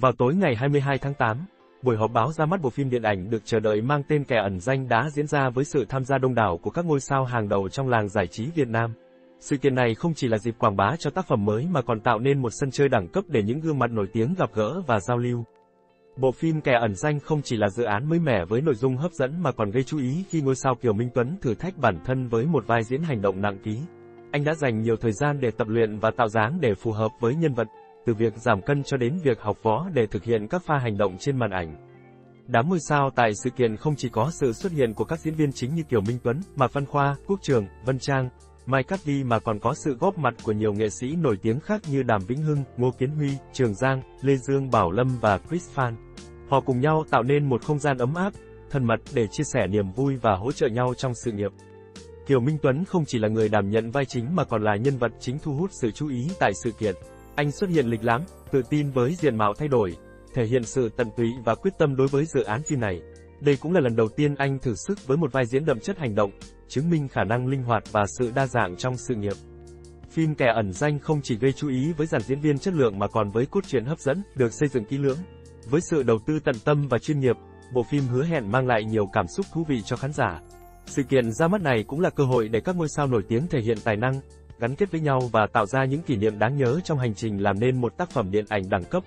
Vào tối ngày 22 tháng 8, buổi họp báo ra mắt bộ phim điện ảnh được chờ đợi mang tên Kẻ ẩn danh đã diễn ra với sự tham gia đông đảo của các ngôi sao hàng đầu trong làng giải trí Việt Nam. Sự kiện này không chỉ là dịp quảng bá cho tác phẩm mới mà còn tạo nên một sân chơi đẳng cấp để những gương mặt nổi tiếng gặp gỡ và giao lưu. Bộ phim Kẻ ẩn danh không chỉ là dự án mới mẻ với nội dung hấp dẫn mà còn gây chú ý khi ngôi sao Kiều Minh Tuấn thử thách bản thân với một vai diễn hành động nặng ký. Anh đã dành nhiều thời gian để tập luyện và tạo dáng để phù hợp với nhân vật, từ việc giảm cân cho đến việc học võ để thực hiện các pha hành động trên màn ảnh. Đám ngôi sao tại sự kiện không chỉ có sự xuất hiện của các diễn viên chính như Kiều Minh Tuấn, Mạc Văn Khoa, Quốc Trường, Vân Trang, Mai Cát Vi mà còn có sự góp mặt của nhiều nghệ sĩ nổi tiếng khác như Đàm Vĩnh Hưng, Ngô Kiến Huy, Trường Giang, Lê Dương Bảo Lâm và Chris Phan. Họ cùng nhau tạo nên một không gian ấm áp, thân mật để chia sẻ niềm vui và hỗ trợ nhau trong sự nghiệp. Kiều Minh Tuấn không chỉ là người đảm nhận vai chính mà còn là nhân vật chính thu hút sự chú ý tại sự kiện. Anh xuất hiện lịch lãm, tự tin với diện mạo thay đổi, thể hiện sự tận tụy và quyết tâm đối với dự án phim này. Đây cũng là lần đầu tiên anh thử sức với một vai diễn đậm chất hành động, chứng minh khả năng linh hoạt và sự đa dạng trong sự nghiệp. Phim Kẻ ẩn danh không chỉ gây chú ý với dàn diễn viên chất lượng mà còn với cốt truyện hấp dẫn, được xây dựng kỹ lưỡng. Với sự đầu tư tận tâm và chuyên nghiệp, bộ phim hứa hẹn mang lại nhiều cảm xúc thú vị cho khán giả. Sự kiện ra mắt này cũng là cơ hội để các ngôi sao nổi tiếng thể hiện tài năng, gắn kết với nhau và tạo ra những kỷ niệm đáng nhớ trong hành trình làm nên một tác phẩm điện ảnh đẳng cấp.